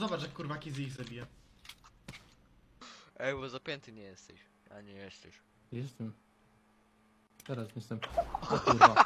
Zobacz jak kurwa Kizy ich zabija. Ej, bo zapięty nie jesteś. A nie jesteś. Jestem. Teraz jestem. O kurwa.